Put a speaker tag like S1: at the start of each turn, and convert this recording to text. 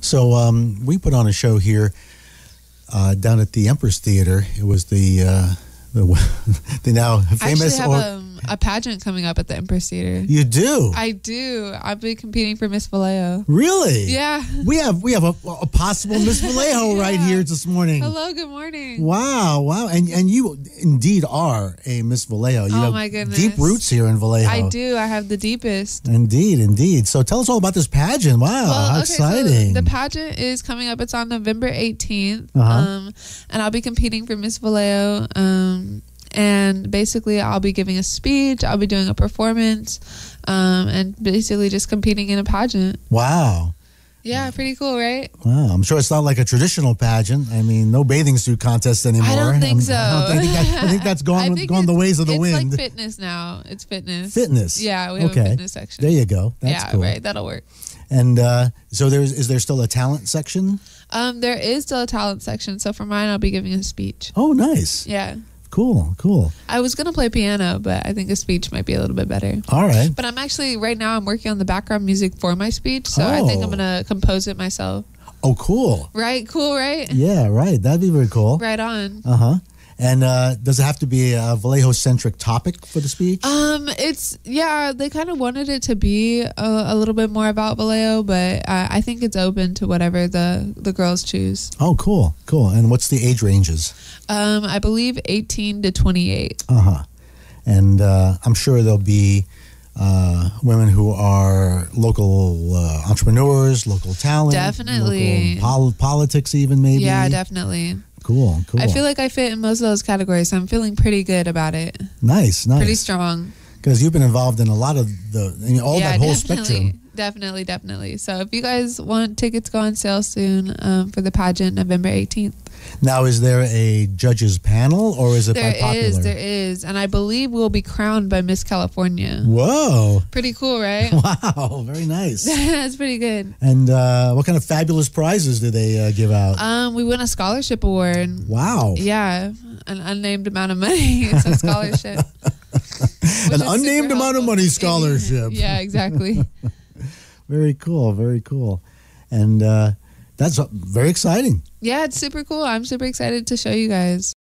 S1: So um, we put on a show here uh, down at the Empress Theater. It was the uh, the, the now famous.
S2: I actually
S1: or-
S2: have um, a pageant coming up at the Empress Theater.
S1: you do
S2: I do. I'll be competing for Miss Vallejo.
S1: really?
S2: Yeah.
S1: We have we have a, a possible Miss Vallejo right here this morning.
S2: Hello. Good morning.
S1: Wow, wow, and and you indeed are a Miss Vallejo. You
S2: Oh,
S1: have
S2: my goodness.
S1: deep roots here in Vallejo.
S2: I do. I have the deepest.
S1: Indeed, indeed. So tell us all about this pageant. Wow,
S2: Well,
S1: how
S2: okay, so
S1: exciting!
S2: the pageant is coming up. It's on November 18th.
S1: Uh-huh.
S2: Um, and I'll be competing for Miss Vallejo. Um, and basically, I'll be giving a speech, I'll be doing a performance, um, and basically just competing in a pageant.
S1: wow,
S2: Yeah, pretty cool, right?
S1: wow. I'm sure it's not like a traditional pageant. I mean, no bathing suit contest anymore.
S2: I don't think so.
S1: I, don't think that, I think that's gone
S2: think
S1: gone the ways of the
S2: it's
S1: wind.
S2: like fitness now. It's fitness.
S1: Fitness.
S2: Yeah, we have
S1: Okay.
S2: a fitness section.
S1: there you go. That's
S2: yeah,
S1: cool.
S2: right. That'll work.
S1: And uh, so there's is there still a talent section?
S2: Um, there is still a talent section. So for mine, I'll be giving a speech.
S1: Oh, nice.
S2: Yeah.
S1: Cool, cool.
S2: I was gonna play piano, but I think a speech might be a little bit better.
S1: All right.
S2: But I'm actually right now I'm working on the background music for my speech, so I think
S1: Oh.
S2: I'm gonna compose it myself.
S1: Oh, cool.
S2: Right? Cool, right?
S1: Yeah, right. That'd be very cool.
S2: Right on.
S1: Uh huh. And uh, does it have to be a Vallejo centric topic for the speech?
S2: Um, it's yeah. They kind of wanted it to be a, a little bit more about Vallejo, but I, I think it's open to whatever the the girls choose.
S1: oh, cool, cool. And what's the age ranges?
S2: Um, I believe 18 to 28.
S1: Uh huh. And uh, I'm sure there'll be uh, women who are local uh, entrepreneurs, local talent,
S2: Definitely.
S1: local pol- politics, even maybe.
S2: Yeah, definitely.
S1: Cool, cool.
S2: I feel like I fit in most of those categories, so I'm feeling pretty good about it.
S1: nice, nice.
S2: Pretty strong.
S1: Because you've been involved in a lot of the, all
S2: yeah,
S1: that whole
S2: definitely,
S1: spectrum.
S2: Definitely, definitely. So if you guys want tickets, go on sale soon um, for the pageant, November 18th.
S1: Now, is there a judges panel or is it
S2: There
S1: by popular?
S2: is, there is, and I believe we'll be crowned by Miss California.
S1: Whoa!
S2: Pretty cool, right?
S1: Wow, very nice.
S2: That's pretty good.
S1: and uh, what kind of fabulous prizes do they uh, give out?
S2: Um, we won a scholarship award.
S1: wow,
S2: Yeah, an unnamed amount of money. It's a scholarship.
S1: An unnamed amount of money scholarship.
S2: yeah, exactly.
S1: Very cool, very cool, and uh, that's very exciting.
S2: Yeah, it's super cool. I'm super excited to show you guys.